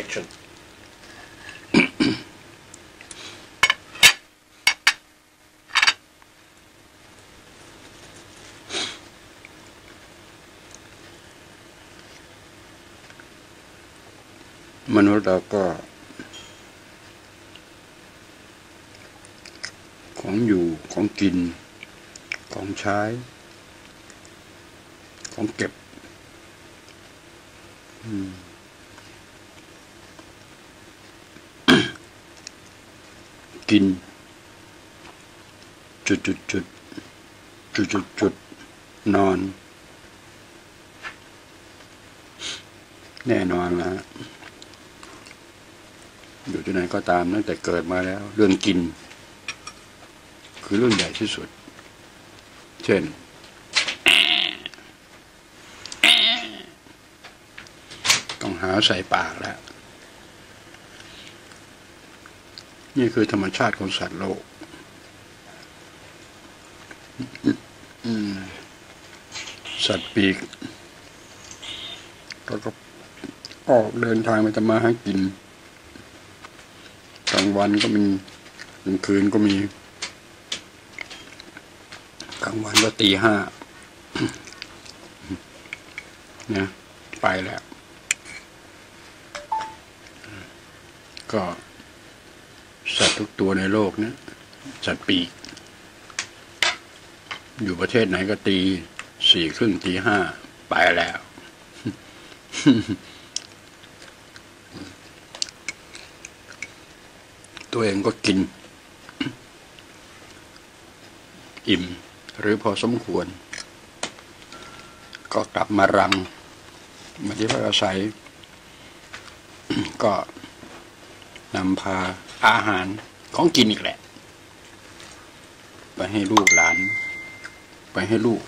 protection มนุษย์เราก็ของอยู่ของกิน ของใช้ ของเก็บ กิน จุดจุดจุดจุดจุดจุดนอน แน่นอนล้วอยู่ที่ไหนก็ตามตั้งแต่เกิดมาแล้ว เรื่องกิน คือเรื่องใหญ่ที่สุด เช่นต้องหาใส่ปากแล้ว นี่คือธรรมชาติของสัตว์โลกสัตว์ปีกแล้วก็ออกเดินทางไปทำมาหากินกลางวันก็มีกลางคืนก็มีกลางวันก็ตีห้าเนี่ยไปแล้ว ก็ สัตว์ทุกตัวในโลกเนะสัตว์ปีก อยู่ประเทศไหนก็ตีสี่ครึ่งตีห้าไปแล้ว ตัวเองก็กิน อิ่ม หรือพอสมควร ก็กลับมารังมาที่พักอาศัย ก็นำพา อาหารของกินอีกแหละ ไปให้ลูกหลาน ไปให้ลูก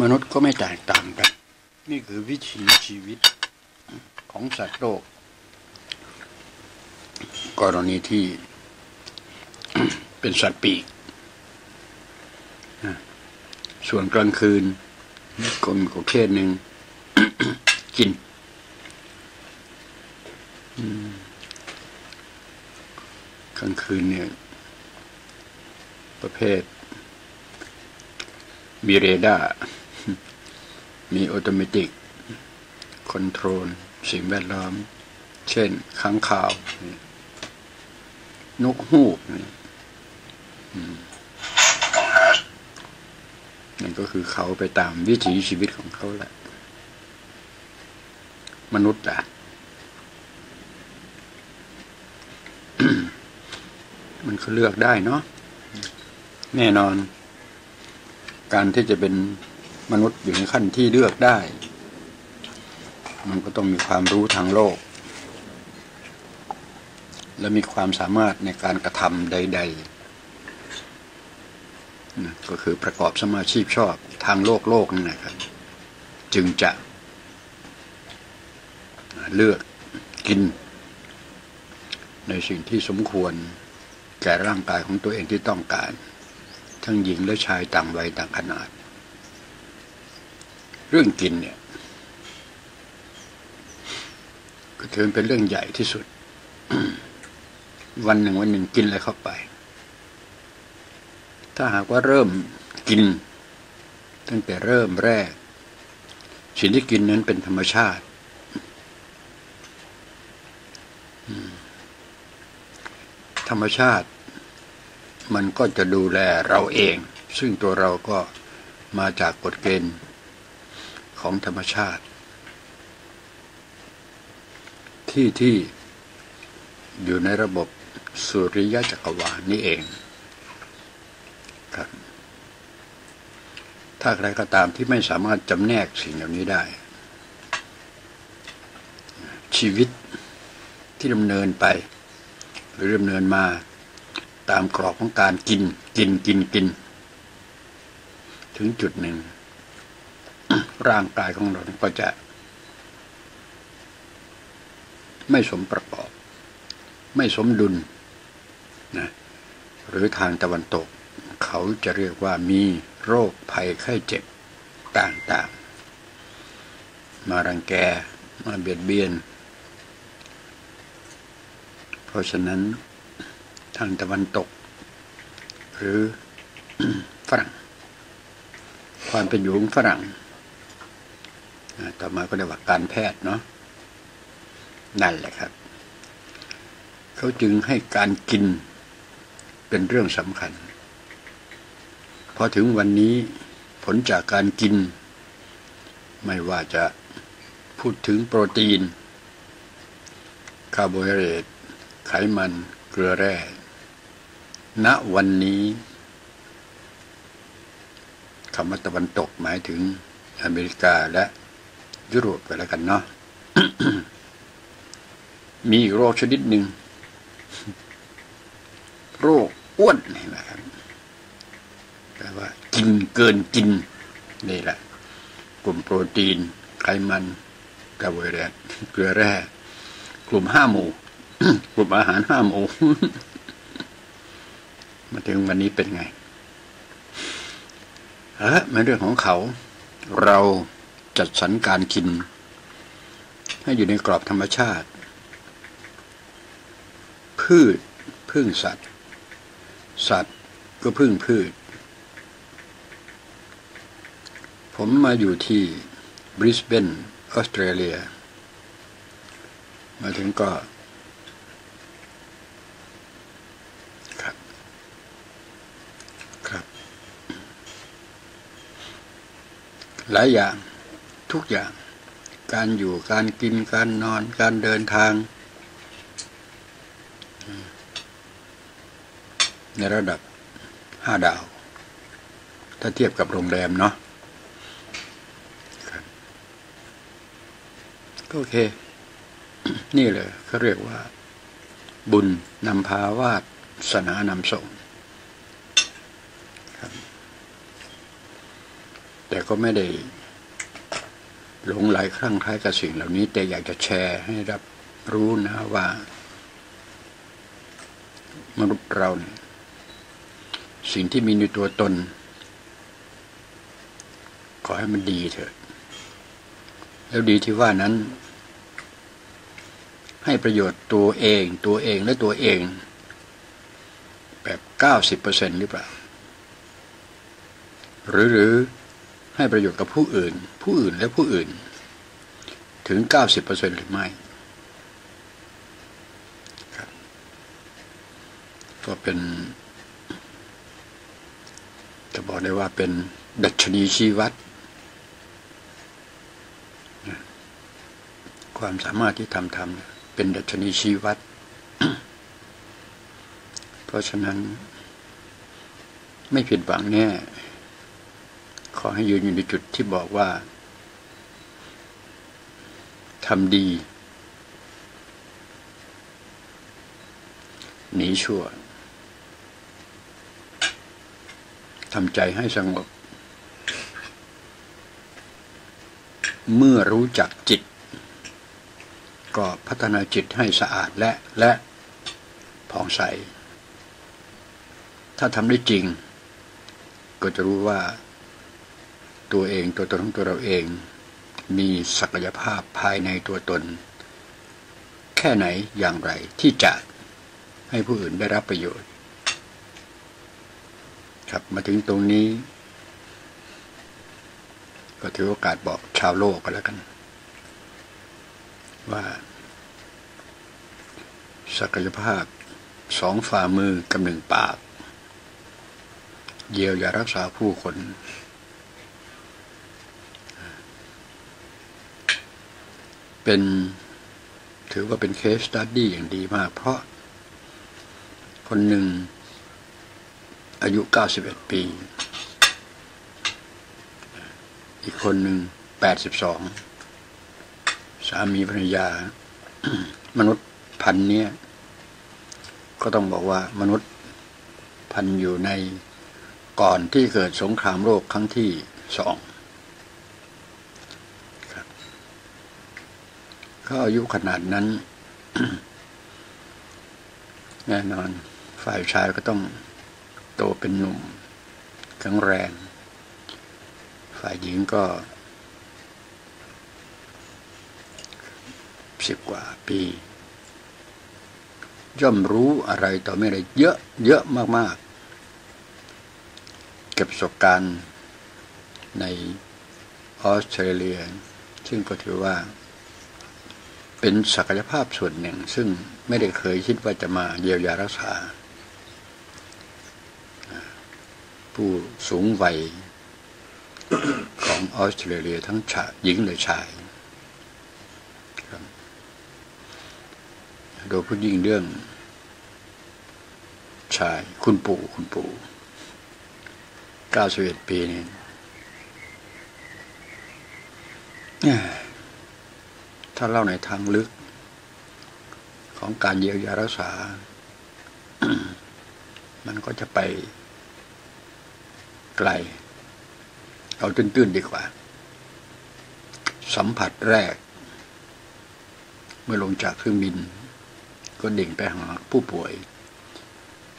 มนุษย์ก็ไม่แตกต่างกัน นี่คือวิถีชีวิตของสัตว์โลก กรณีที่เป็นสัตว์ปีก ส่วนกลางคืนก็มีประเภทหนึ่งกิน กลางคืนเนี่ย ประเภท มีเรดาร์มี automatic control สิ่งแวดล้อม เช่นค้างคาว นกฮูกนั่นก็คือเขาไปตามวิถีชีวิตของเขาแหละ มนุษย์อะ มันก็เลือกได้เนาะแน่นอน การที่จะเป็นมนุษย์อยู่ในขั้นที่เลือกได้ มันก็ต้องมีความรู้ทางโลก และมีความสามารถในการกระทำใด ๆ ก็คือประกอบสมาชีพชอบทางโลกโลกนั่นแหละครับ จึงจะเลือกกิน ในสิ่งที่สมควร ก่ร่างกายของตัวเองที่ต้องการ ทั้งหญิงและชายต่างวัยต่างขนาด เรื่องกินเนี่ยก็ถือเป็นเรื่องใหญ่ที่สุด วันหนึ่งวันหนึ่งกินอะไรเข้าไป ถ้าหากว่าเริ่มกิน ตั้งแต่เริ่มแรก สิ่งที่กินนั้นเป็นธรรมชาติธรรมชาติ มันก็จะดูแลเราเอง ซึ่งตัวเราก็มาจากกฎเกณฑ์ของธรรมชาติ ที่ที่อยู่ในระบบสุริยะจักรวาลนี่เองครับถ้าใครก็ตามที่ไม่สามารถจำแนกสิ่งเหล่านี้ได้ ชีวิตที่ดำเนินไป หรือดำเนินมา ตามกรอบของการกิน กินกินกิน ถึงจุดหนึ่ง ร่างกายของเราก็จะ ไม่สมประกอบ ไม่สมดุลนะหรือทางตะวันตก เขาจะเรียกว่ามีโรคภัยไข้เจ็บต่างๆ มารังแก มาเบียดเบียน เพราะฉะนั้น ทางตะวันตก หรือฝรั่ง ความเป็นอยู่ของฝรั่ง ต่อมาก็เรียกว่าการแพทย์เนาะนั่นแหละครับ เขาจึงให้การกินเป็นเรื่องสำคัญพอถึงวันนี้ผลจากการกิน ไม่ว่าจะพูดถึงโปรตีน คาร์โบไฮเดรตไขมันเกลือแร่ ณวันนี้คำว่าตะวันตกหมายถึงอเมริกาและยุโรปไปแล้วกันเนาะมีโรคชนิดหนึ่งโรคอ้วนนี่นะครับแปลว่า กินเกินกินนี่แหละ กลุ่มโปรตีน ไขมันคาร์โบไฮเดรตเกลือแร่ กลุ่มห้าหมู่ กลุ่มอาหารห้าหมู่ มาถึงวันนี้เป็นไงเออมันเรื่องของเขา เราจัดสรรการกิน ให้อยู่ในกรอบธรรมชาติ พืชพึ่งสัตว์ สัตว์ก็พึ่งพืช ผมมาอยู่ที่บริสเบนออสเตรเลีย มาถึงก็ ครับ ครับ หลายอย่างทุกอย่าง การอยู่การกินการนอนการเดินทาง ในระดับห้าดาว ถ้าเทียบกับโรงแรมเนาะก็โอเค นี่เลยเขาเรียกว่า บุญนำพาวาสนานำส่งครับ แต่ก็ไม่ได้หลงไหลคลั่งคล้ายกับสิ่งเหล่านี้ แต่อยากจะแชร์ให้รับรู้นะว่า มนุษย์เราเนี่ยสิ่งที่มีในตัวตน ขอให้มันดีเถอะ แล้วดีที่ว่านั้น ให้ประโยชน์ตัวเอง ตัวเองและตัวเอง แบบเก้าสิบเปอร์เซ็นหรือเปล่า หรือหรือ ให้ประโยชน์กับผู้อื่น ผู้อื่นและผู้อื่น ถึงเก้าสิบเปอร์เซ็นหรือไม่ครับก็เป็นจะบอกได้ว่าเป็นดัชนีชีวัด ความสามารถที่ทำทำเป็นดัชนีชีวัด เพราะฉะนั้นไม่ผิดหวังแน่ ขอให้ยืนอยู่ในจุดที่บอกว่าทำดี หนีชั่วทำใจให้สงบ เมื่อรู้จักจิต ก็พัฒนาจิตให้สะอาดและและผ่องใส ถ้าทำได้จริง ก็จะรู้ว่า ตัวเองตัวตนของตัวเราเอง มีศักยภาพภายในตัวตน แค่ไหนอย่างไรที่จะให้ผู้อื่นได้รับประโยชน์ ครับมาถึงตรงนี้ ก็ถือโอกาสบอกชาวโลกกันแล้วกัน ว่า ศักยภาพสองฝ่ามือกับหนึ่งปาก เยียวยารักษาผู้คน เป็นถือว่าเป็นเคสสตัดดี้อย่างดีมาก เพราะคนหนึ่งอายุ 91 ปี อีกคนหนึ่ง 82 สามีภรรยา มนุษย์พันเนี้ยก็ต้องบอกว่ามนุษย์พันอยู่ในก่อนที่เกิดสงครามโลกครั้งที่สองครับ เขาอายุขนาดนั้น แน่นอน ฝ่ายชายก็ต้องโตเป็นหนุ่มแข็งแรง ฝ่ายหญิงก็สิบกว่าปี ย่อมรู้อะไรต่อไม่อะไรเยอะเยอะมาก ๆ เก็บประสบการณ์ในออสเตรเลีย ซึ่งก็ถือว่า เป็นศักยภาพส่วนหนึ่ง ซึ่งไม่ได้เคยคิดว่าจะมาเยียวยารักษา ผู้สูงวัยของออสเตรเลียทั้งชาหญิงและชายโดยพูดยิ่งเรื่อง ชายคุณปู่คุณปู่เก้าสิบเอ็ดปีนี่ ถ้าเล่าในทางลึก ของการเยียวยารักษา มันก็จะไปไกล เอาตื้นๆดีกว่า สัมผัสแรก เมื่อลงจากเครื่องบิน ก็ดิ่งไปหาผู้ป่วย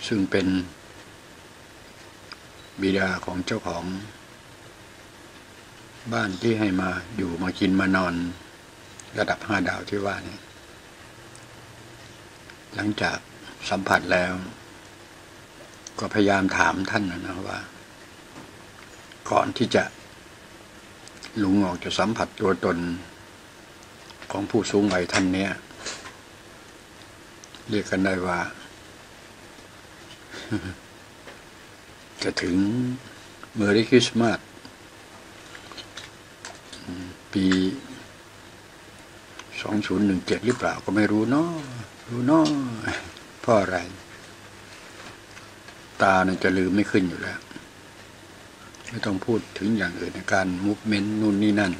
ซึ่งเป็นบิดาของเจ้าของ บ้านที่ให้มาอยู่มากินมานอน ระดับห้าดาวที่ว่านี่หลังจากสัมผัสแล้ว ก็พยายามถามท่านนะว่า ก่อนที่จะลุงออกจะสัมผัสตัวตนของผู้สูงวัยท่านเนี้ยเรียกกันได้ว่า จะถึงเมอริคริสต์มาสปี สองศูนย์หนึ่งเจ็ดหรือเปล่าก็ไม่รู้เนาะรู้เนาะเพราะอะไร ตาเนี่ยจะลืมไม่ขึ้นอยู่แล้ว ไม่ต้องพูดถึงอย่างอื่นในการมูฟเมนต์นู่นนี่นั่น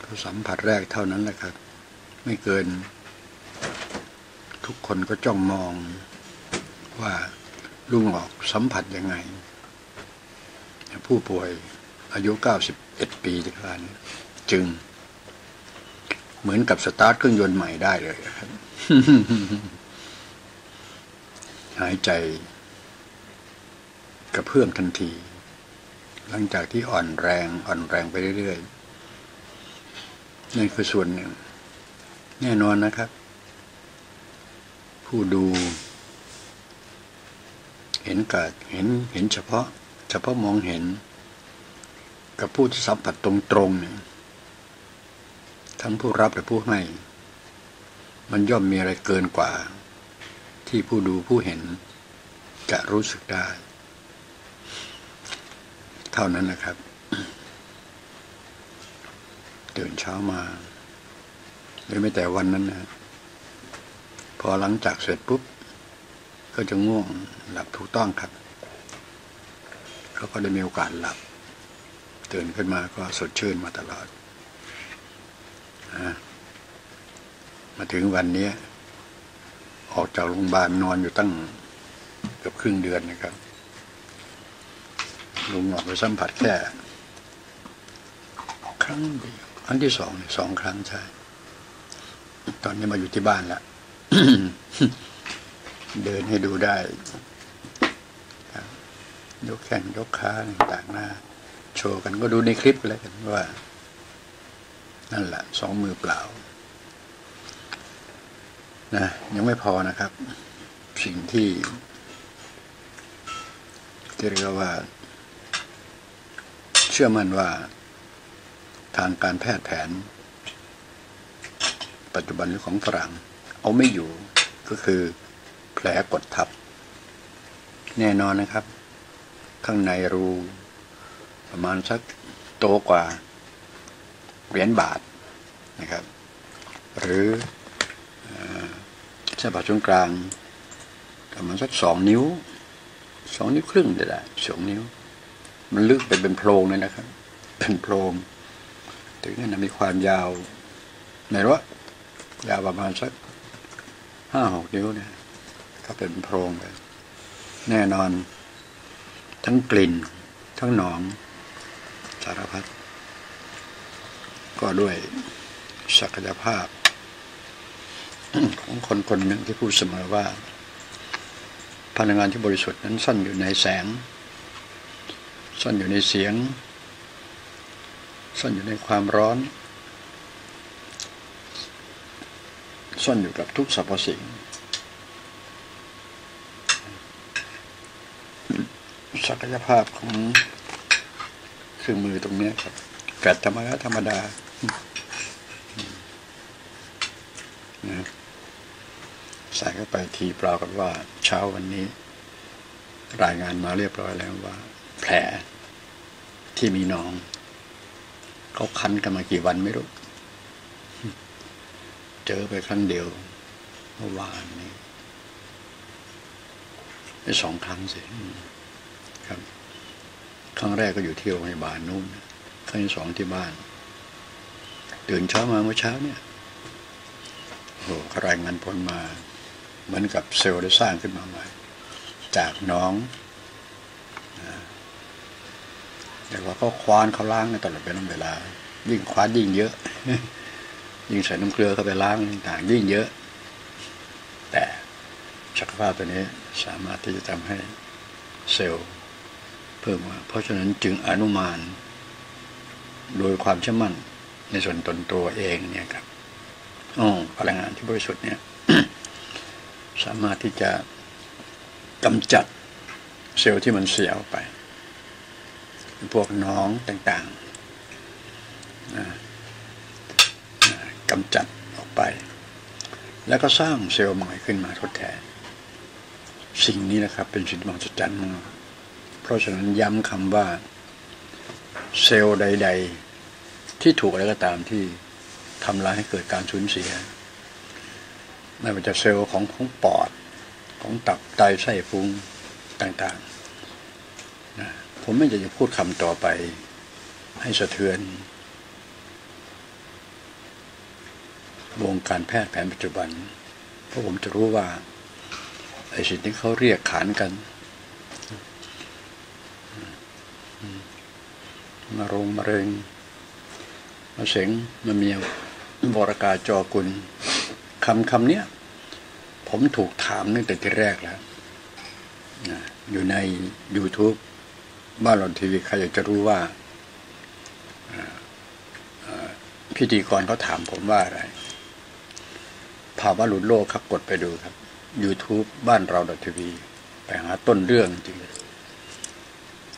เขาสัมผัสแรกเท่านั้นแหละครับ ไม่เกิน ทุกคนก็จ้องมองว่าลุงออกสัมผัสยังไง ผู้ป่วยอายุ 91 ปีที่ผ่านจึง เหมือนกับสตาร์ทเครื่องยนต์ใหม่ได้เลยครับ หายใจกระเพื่อมทันที หลังจากที่อ่อนแรงอ่อนแรงไปเรื่อยๆนั่นคือส่วนหนึ่ง แน่นอนนะครับ ผู้ดู เห็นกัดเห็นเห็นเฉพาะ เฉพาะมองเห็น กับผู้ที่สัมผัสตรงๆเนี่ย ทั้งผู้รับและผู้ให้ มันย่อมมีอะไรเกินกว่า ที่ผู้ดูผู้เห็น จะรู้สึกได้ เท่านั้นนะครับตื่นเช้ามาหรือไม่แต่วันนั้นนะพอหลังจากเสร็จปุ๊บ ก็จะง่วงหลับถูกต้องครับเขาก็ได้มีโอกาสหลับ ตื่นขึ้นมาก็สดชื่นมาตลอด มาถึงวันนี้ ออกจากโรงพยาบาลนอนอยู่ตั้งเกือบครึ่งเดือนนะครับ ลุงออกไปสัมผัสแค่ ครั้งเดียวครั้งที่สองสองครั้งใช่ ตอนนี้มาอยู่ที่บ้านแล้วเดินให้ดูได้ยกแขนยกขาต่างๆหน้า โชว์กันก็ดูในคลิปเลยกันว่า นั่นแหละสองมือเปล่านะยังไม่พอนะครับ สิ่งที่ที่เรียกว่า เชื่อมั่นว่า ทางการแพทย์แผน ปัจจุบันของฝรั่ง เอาไม่อยู่ก็คือแผลกดทับ แน่นอนนะครับ ข้างในรูประมาณสักโตกว่า เหรียญบาทนะครับ หรือเส้นผ่าศูนย์กลางประมาณสักสองนิ้วสองนิ้วครึ่งได้สองนิ้ว มันลึกเป็นเป็นโพรงเลยนะครับ เป็นโพรงถึงนั้นมีความยาวในรถยาวประมาณสักห้าหกนิ้วเนี่ยก็เป็นโพรงเลยแน่นอน ทั้งกลิ่น ทั้งหนอง สารพัด ก็ด้วยศักยภาพ ของคนคนหนึ่งที่พูดเสมอว่า พลังงานที่บริสุทธิ์นั้นซ่อนอยู่ในแสงซ่อนอยู่ในเสียงซ่อนอยู่ในความร้อนซ่อนอยู่กับทุกสรรพสิ่ง ศักยภาพของเครื่องมือตรงนี้ครับแฟดธรรมดาธรรมดา นะใส่เข้าไปทีปรากฏว่า เช้าวันนี้ รายงานมาเรียบร้อยแล้วว่า แผลที่มีน้องเขาคันกันมากี่วันไม่รู้ เจอไปครั้งเดียวเมื่อวานนี้ไปสองครั้งสิครับ ครั้งแรกก็อยู่ที่โรงพยาบาลนู่นครั้งที่สองที่บ้าน ตื่นเช้ามาเมื่อเช้าเนี่ยโอ้รายงานผลมา เหมือนกับเซลล์ได้สร้างขึ้นมาใหม่ จากน้องแต่ว่าก็ควานเขาล้างตลอดเวลา ยิ่งควานยิ่งเยอะ ยิ่งใส่น้ำเกลือเข้าไปล้างต่างยิ่งเยอะ แต่ชักภาพตัวนี้สามารถที่จะทำให้เซลล์เพิ่มมาเพราะฉะนั้นจึงอนุมาน โดยความเชื่อมั่น ในส่วนตนตัวเองเนี่ยครับอ๋อพลังงานที่บริสุทธิ์เนี่ย สามารถที่จะกำจัดเซลล์ที่มันเสียออกไป พวกน้องต่างๆกำจัดออกไป แล้วก็สร้างเซลล์ใหม่ขึ้นมาทดแทน สิ่งนี้นะครับเป็นสิ่งมหัศจรรย์มากเพราะฉะนั้นย้ำคำว่า เซลล์ใด ๆ ที่ถูกอะไรก็ตามที่ทำลายให้เกิดการสูญเสีย ไม่ว่าจะเซลล์ของของปอด ของตับไตไส้พุงต่างๆนะผมไม่อยากจะพูดคำต่อไป ให้สะเทือน วงการแพทย์แผนปัจจุบัน เพราะผมจะรู้ว่าไอ้สิ่งที่เขาเรียกขานกันมารงมะเร็ง มาเสงมาเมียวบรากาจอกุลคำคำเนี้ยผมถูกถามตั้งแต่ที่แรกแล้วอยู่ใน YouTube บ้านหลอนทีวีใครอยากจะรู้ว่าพิธีกรเขาถามผมว่าอะไร ภาวะหลุดโลกครับกดไปดูครับ YouTube บ้านเราดอทีวีไปหาต้นเรื่องจริง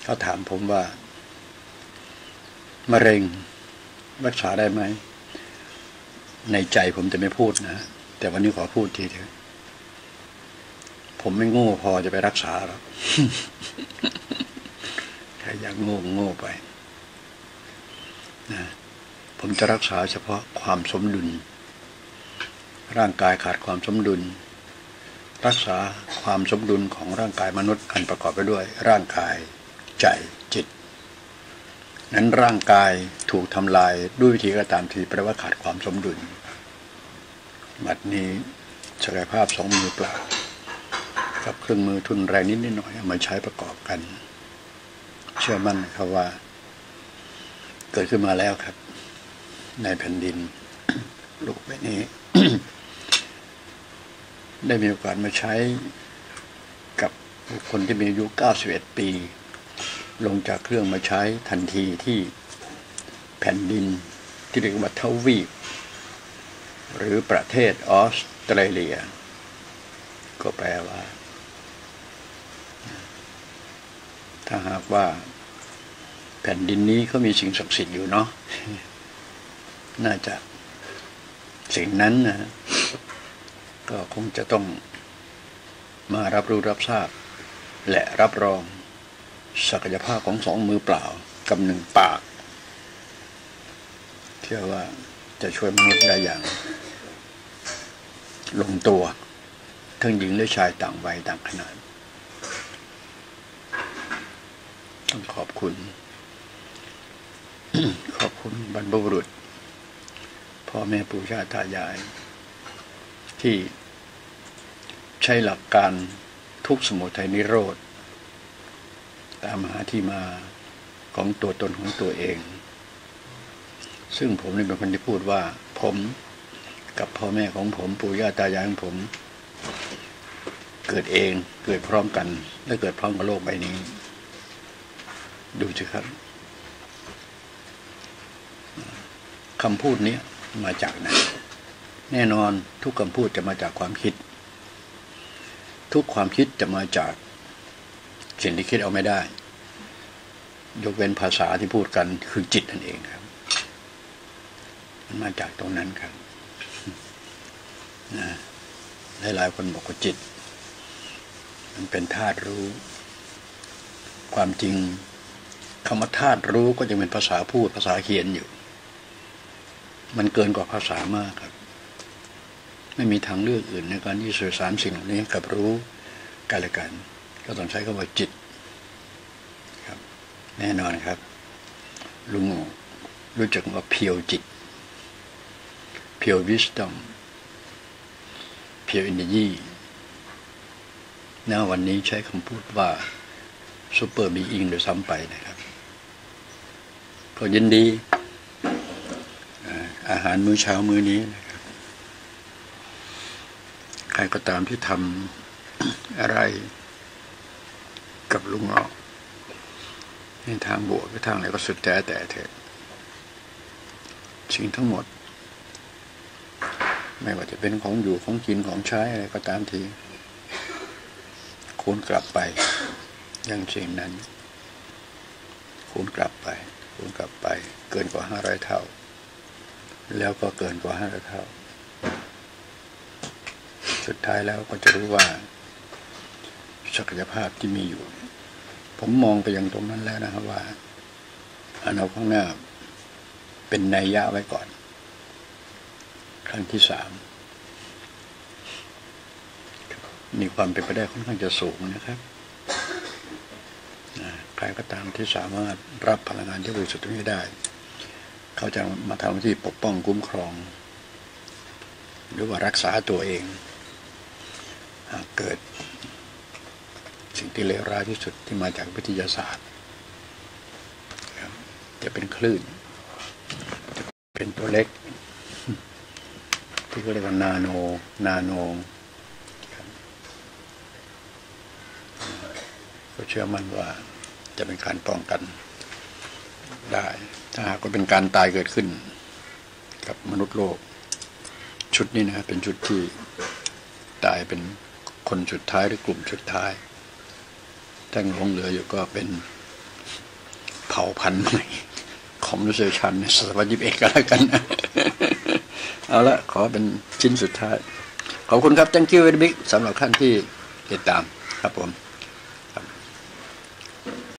เขาถามผมว่ามะเร็ง รักษาได้ไหม ในใจผมจะไม่พูดนะ แต่วันนี้ขอพูดทีเถอะผมไม่โง่พอจะไปรักษาหรอกใครอยากโง่โง่ไปนะผมจะรักษาเฉพาะความสมดุล ร่างกายขาดความสมดุล รักษาความสมดุลของร่างกายมนุษย์อันประกอบไปด้วย ร่างกายใจ นั้นร่างกายถูกทำลายด้วยวิธีกระตามทีแปลว่าขาดความสมดุล บัดนี้ศักยภาพสองมือเปล่ากับเครื่องมือทุนแรงนิดนิดหน่อยมาใช้ประกอบกัน เชื่อมั่นครับว่า เกิดขึ้นมาแล้วครับ ในแผ่นดินลูกใบนี้ ได้มีโอกาสมาใช้กับบุคคลที่มีอายุ 91 ปี ลงจากเครื่องมาใช้ทันทีที่แผ่นดินที่เรียกว่าทวีป หรือประเทศออสเตรเลีย ก็แปลว่า ถ้าหากว่า แผ่นดินนี้เขามีสิ่งศักดิ์สิทธิ์อยู่เนาะน่าจะสิ่งนั้นนะก็คงจะต้องมารับรู้รับทราบ และรับรอง ศักยภาพของสองมือเปล่ากับหนึ่งปาก เชื่อว่าจะช่วยมนุษย์ได้อย่าง ลงตัว ทั้งหญิงและชายต่างวัยต่างขนาด ต้องขอบคุณ ขอบคุณบรรพบุรุษ พ่อแม่ปู่ย่าตายาย ที่ใช้หลักการทุกสมุทัยนิโรธ ตามหาที่มาของตัวตนของตัวเอง ซึ่งผมนี่เป็นคนที่พูดว่า ผมกับพ่อแม่ของผมปู่ย่าตายายของผม เกิดเองเกิดพร้อมกัน และเกิดพร้อมกับโลกใบนี้ ดูสิครับคำพูดนี้มาจากไหนแน่นอนทุกคำพูดจะมาจากความคิด ทุกความคิดจะมาจาก สิ่งที่คิดเอาไม่ได้ ยกเว้นภาษาที่พูดกันคือจิตนั่นเองครับ มันมาจากตรงนั้นครับนะหลายๆคนบอกว่าจิต มันเป็นธาตุรู้ ความจริงคำว่าธาตุรู้ก็ยังเป็นภาษาพูดภาษาเขียนอยู่ มันเกินกว่าภาษามากครับ ไม่มีทางเลือกอื่นในการที่สื่อสารสิ่งเหล่านี้กับรู้กันและกัน ก็ต้องใช้คำว่าจิตครับ แน่นอนครับ ลุงรู้จักว่า pure จิต pure wisdom pure energy ณวันนี้ใช้คำพูดว่า super being ด้วยซ้ำไปนะครับ ก็ยินดี อาหารมื้อเช้ามื้อนี้นะครับ ใครก็ตามที่ทำอะไร กับลุงหงอกในทางบวกหรือทางอะไรก็สุดแต่แต่เถอะสิ่งทั้งหมด ไม่ว่าจะเป็นของอยู่ของกินของใช้อะไรก็ตามทีควรกลับไปยังสิ่งนั้นควรกลับไปควรกลับไป เกินกว่าห้าร้อยเท่า แล้วก็เกินกว่าห้าร้อยเท่า สุดท้ายแล้วก็จะรู้ว่า ศักยภาพที่มีอยู่ ผมมองไปยังตรงนั้นแล้วนะครับว่าอนาคตข้างหน้าเป็นนัยยะไว้ก่อน ครั้งที่สามมีความเป็นไปได้ค่อนข้างจะสูงนะครับใครก็ตามที่สามารถรับพลังงานที่บริสุทธิ์นี้ได้ เขาจะมาทำหน้าที่ปกป้องคุ้มครอง หรือว่ารักษาตัวเอง หากเกิด สิ่งที่เลวร้ายที่สุดที่มาจากวิทยาศาสตร์ จะเป็นคลื่นเป็นตัวเล็ก ที่เขาเรียกว่านาโน นาโนก็เชื่อมั่นว่าจะเป็นการป้องกันได้ ถ้าหากว่าเป็นการตายเกิดขึ้น กับมนุษย์โลก ชุดนี้นะเป็นชุดที่ตายเป็นคนสุดท้ายหรือกลุ่มสุดท้าย ถ้าหลงเหลืออยู่ก็เป็นเผ่าพันธุ์ใหม่ของนุษยชาติในศตวรรษยี่สิบเอ็ดก็แล้วกัน เอาละขอเป็นชิ้นสุดท้าย ขอบคุณครับ thank you very big สำหรับท่านที่ติดตามครับผม